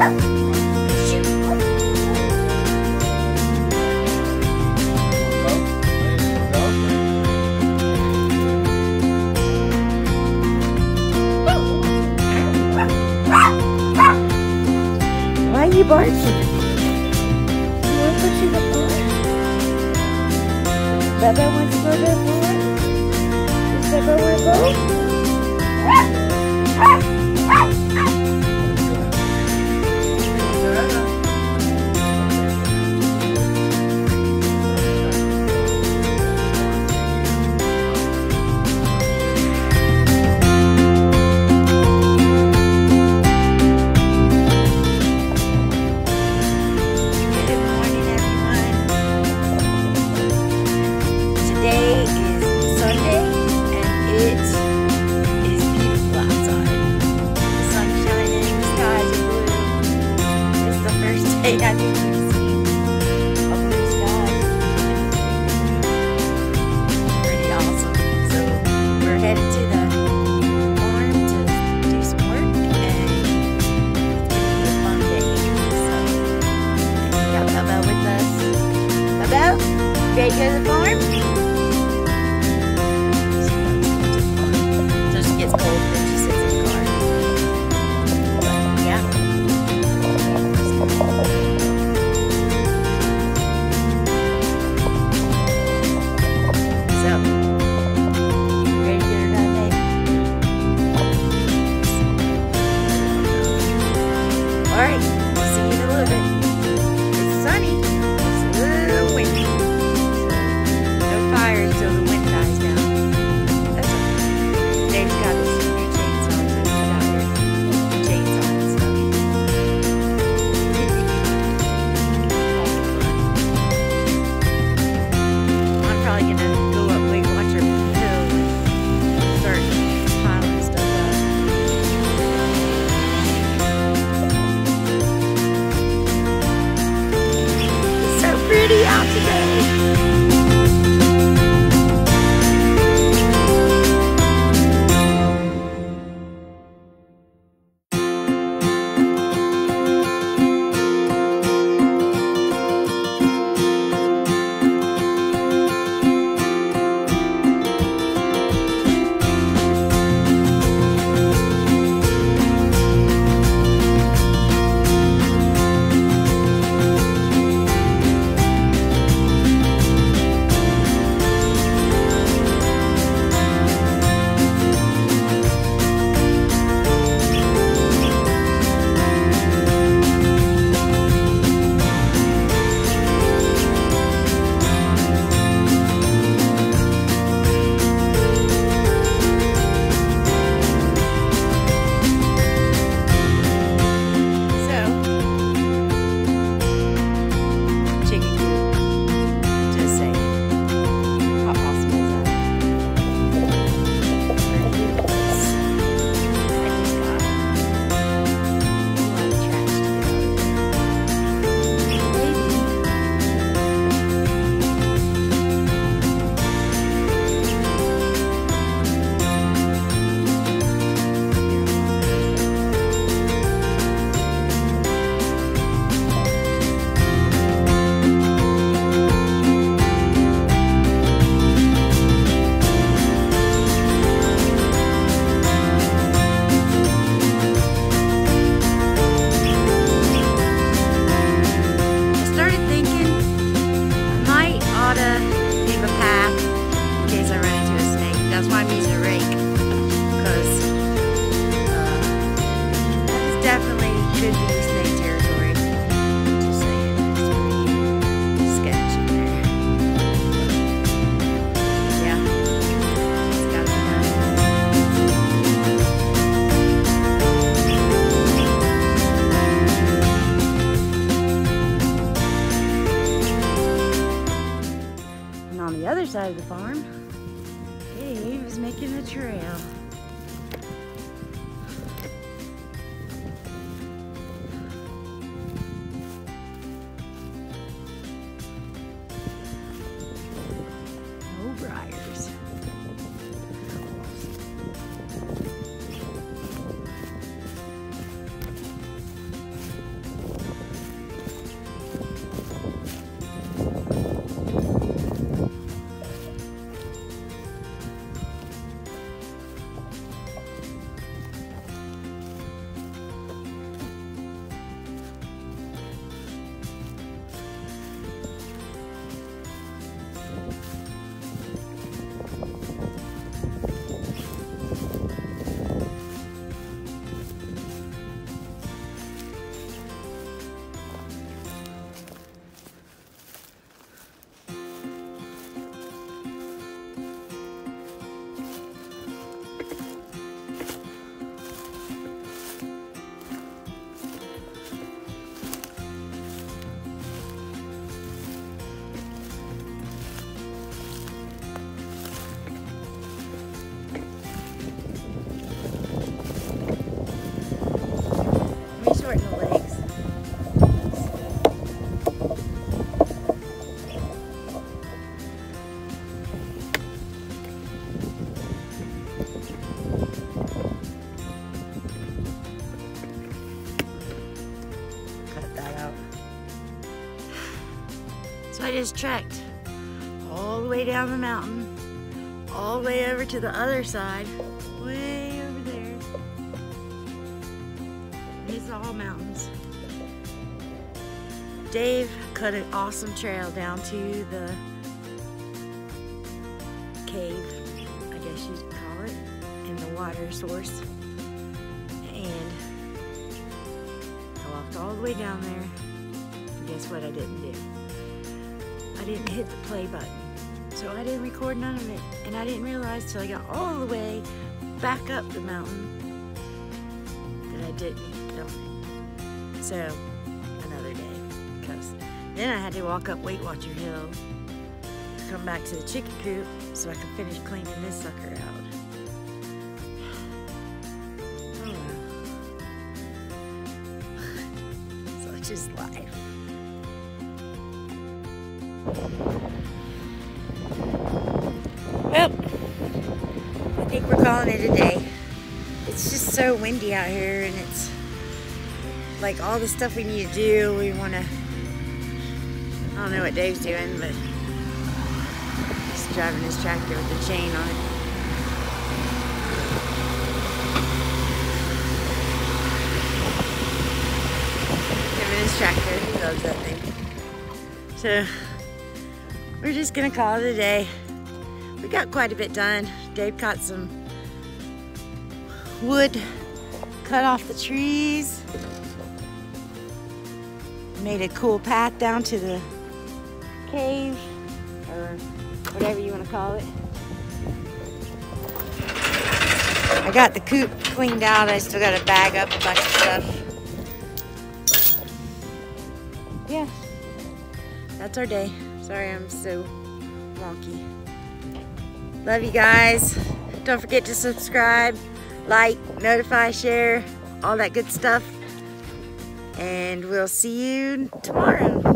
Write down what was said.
Vai, Bart. Bebê é muito bom, bebê. Bebê é muito bom. Side of the farm, Dave is making a trail. Cut that out. So I just trekked all the way down the mountain, all the way over to the other side, way over there. These are all mountains. Dave cut an awesome trail down to the cave, I guess you'd call it, in the water source. Walked all the way down there. And guess what I didn't do? I didn't hit the play button. So I didn't record none of it. And I didn't realize till I got all the way back up the mountain that I didn't film it. So, another day. Because then I had to walk up Weight Watcher Hill come back to the chicken coop so I could finish cleaning this sucker out. Just life. Well, I think we're calling it a day. It's just so windy out here and it's like all the stuff we need to do, we want to, I don't know what Dave's doing, but he's driving his tractor with the chain on it. Him and his that thing. So, we're just gonna call it a day. We got quite a bit done. Dave caught some wood, cut off the trees, made a cool path down to the cave, or whatever you want to call it. I got the coop cleaned out. I still got to bag up a bunch of stuff. Yeah, that's our day. Sorry I'm so wonky. Love you guys. Don't forget to subscribe, like, notify, share, all that good stuff. And we'll see you tomorrow.